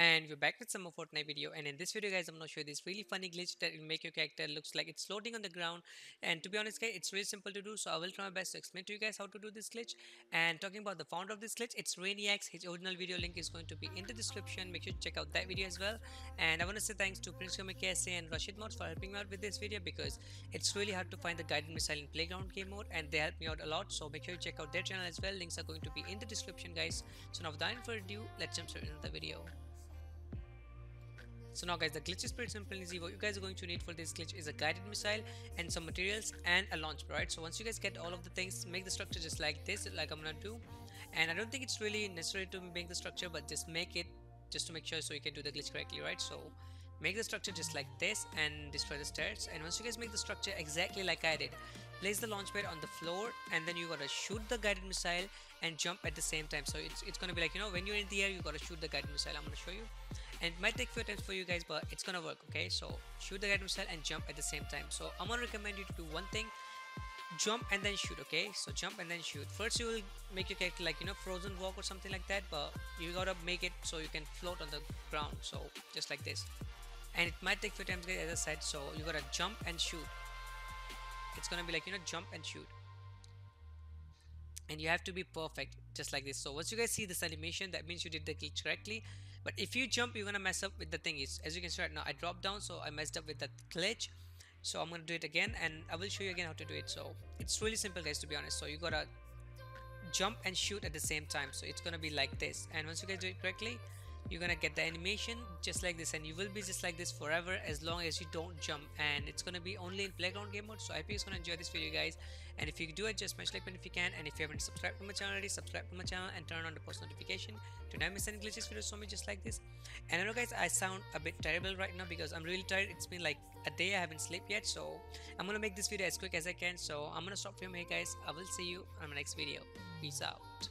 And we're back with some more Fortnite video. And in this video guys I'm gonna show you this really funny glitch that will make your character looks like it's floating on the ground. And to be honest guys it's really simple to do so I will try my best to explain to you guys how to do this glitch. And talking about the founder of this glitch it's Rainiax his original video link is going to be in the description. Make sure to check out that video as well. And I want to say thanks to Prince KSA and Rashid Mods for helping me out with this video because it's really hard to find the guided missile in playground game mode and they helped me out a lot. So make sure you check out their channel as well. Links are going to be in the description guys. So now without further ado let's jump straight into the video so now guys the glitch is pretty simple and easy. What you guys are going to need for this glitch is a guided missile and some materials and a launch pad right. So once you guys get all of the things make the structure just like this like I'm gonna do and I don't think it's really necessary to make the structure but just make it just to make sure so you can do the glitch correctly right. So make the structure just like this and destroy the stairs and once you guys make the structure exactly like I did place the launch pad on the floor and then you gotta shoot the guided missile and jump at the same time so it's, it's gonna be like you know when you're in the air you gotta shoot the guided missile I'm gonna show you and it might take few attempts for you guys but it's gonna work okay? So shoot the guided missile and jump at the same time. So I'm gonna recommend you to do one thing. Jump and then shoot okay? So jump and then shoot. First you will make your character like you know frozen walk or something like that but you gotta make it so you can float on the ground. So just like this. And it might take few times guys as I said. So you gotta jump and shoot. It's gonna be like you know jump and shoot. And you have to be perfect just like this. So once you guys see this animation that means you did the glitch correctly but if you jump you're gonna mess up with the thing. Is as you can see right now I dropped down so I messed up with that glitch. So I'm gonna do it again and I will show you again how to do it. So it's really simple guys to be honest. So you gotta jump and shoot at the same time. So it's gonna be like this. And once you guys do it correctly you're gonna get the animation just like this and you will be just like this forever as long as you don't jump. And it's gonna be only in playground game mode so I hope you're gonna enjoy this video guys. And if you do it just smash like button if you can and if you haven't subscribed to my channel already subscribe to my channel and turn on the post notification. To never miss any glitches videos from me just like this. And I know guys I sound a bit terrible right now because I'm really tired. It's been like a day I haven't slept yet so I'm gonna make this video as quick as I can. So I'm gonna stop from here guys. I will see you on my next video. Peace out